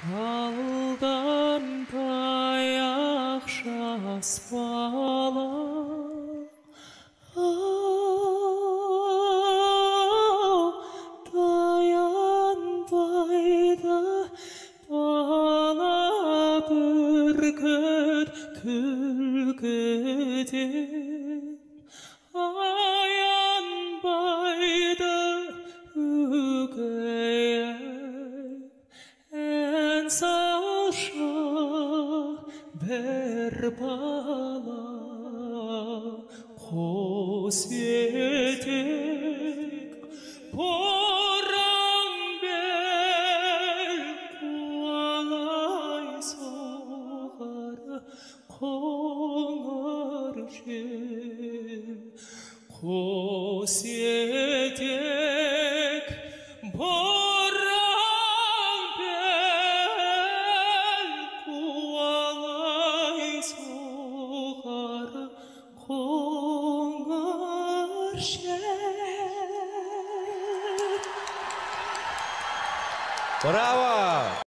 талдан таяқ бала ау таянбайды бала бүркіт күлкіден аянбайды бір бала қос етек қуалай соғар қоңыр жел қос қоңыр жел Браво!